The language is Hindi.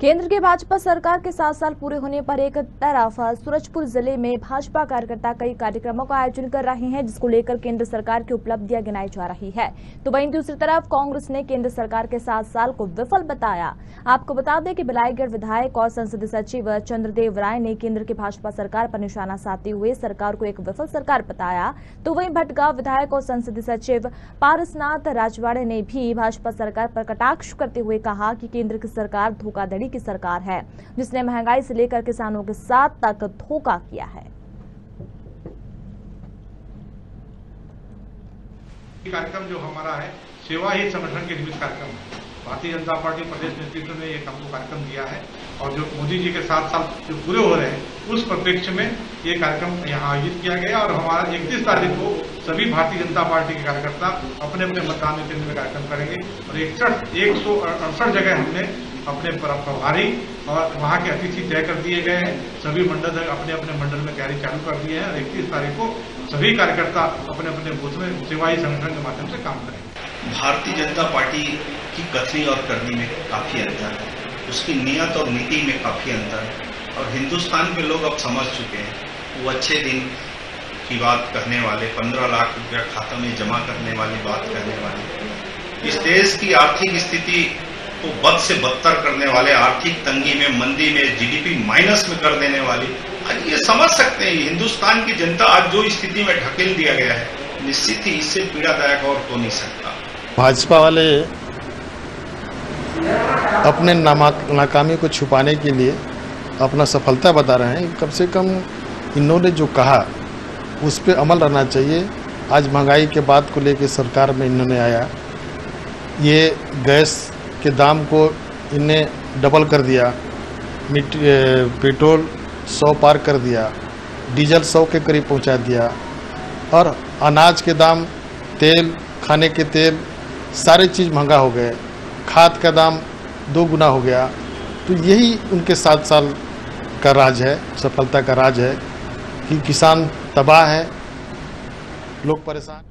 केंद्र के भाजपा सरकार के सात साल पूरे होने पर एक तरफ़ सूरजपुर ज़िले में भाजपा कार्यकर्ता कई कार्यक्रमों का आयोजन कर रहे हैं, जिसको लेकर केंद्र सरकार की उपलब्धियाँ गिनाई जा रही है। तो वहीं दूसरी तरफ़ कांग्रेस ने केंद्र सरकार के सात साल को विफल बताया। आपको बता दें कि बिलाईगढ़ विधायक और संसदीय सचिव चंद्रदेव राय ने केंद्र की भाजपा सरकार पर निशाना साधते हुए सरकार को एक विफल सरकार बताया। तो वही भटगांव विधायक और संसदीय सचिव पारसनाथ राजवाड़े ने भी भाजपा सरकार पर कटाक्ष करते हुए कहा कि केंद्र की सरकार धोखाधड़ी की सरकार है, जिसने महँगाई से लेकर किसानों के साथ तक धोखा किया है। कार्यक्रम जो हमारा है, सेवा ही संगठन के निमित्त कार्यक्रम है। भारतीय जनता पार्टी प्रदेश नेतृत्व ने एक हमको कार्यक्रम दिया है और जो मोदी जी के सात साल जो पूरे हो रहे हैं, उस परिप्रेक्ष्य में ये कार्यक्रम यहाँ आयोजित किया गया और हमारा इकतीस तारीख को सभी भारतीय जनता पार्टी के कार्यकर्ता अपने अपने मतदान केंद्र में कार्यक्रम करेंगे और इकसठ एक सौ जगह हमने अपने प्रभारी और वहाँ के अतिथि तय कर दिए गए हैं। सभी मंडल अपने अपने मंडल में तैयारी चालू कर दिए हैं और इकतीस तारीख को सभी कार्यकर्ता अपने अपने बूथ में सेवाई संगठन के माध्यम से काम करेंगे। भारतीय जनता पार्टी की कथनी और करनी में काफ़ी अंतर है। उसकी नियत और नीति में काफ़ी अंतर है। और हिंदुस्तान के लोग अब समझ चुके हैं। वो अच्छे दिन की बात कहने वाले, पंद्रह लाख रुपया खाता में जमा करने वाली बात कहने वाले। इस देश की आर्थिक स्थिति को बद से बदतर करने वाले, आर्थिक तंगी में, मंदी में जीडीपी माइनस में कर देने वाली। आज ये समझ सकते हैं हिंदुस्तान की जनता आज जो स्थिति में ढकेल दिया गया है, निश्चित ही इससे पीड़ादायक और हो नहीं सकता। भाजपा वाले अपने नाकामी को छुपाने के लिए अपना सफलता बता रहे हैं। कम से कम इन्होंने जो कहा, उस पर अमल रहना चाहिए। आज महँगाई के बात को लेकर सरकार में इन्होंने आया। ये गैस के दाम को इनने डबल कर दिया पेट्रोल सौ पार कर दिया, डीजल सौ के करीब पहुँचा दिया, और अनाज के दाम, तेल, खाने के तेल, सारे चीज़ महँगा हो गए, खाद का दाम दो गुना हो गया। तो यही उनके सात साल का राज है, सफलता का राज है कि किसान तबाह है, लोग परेशान।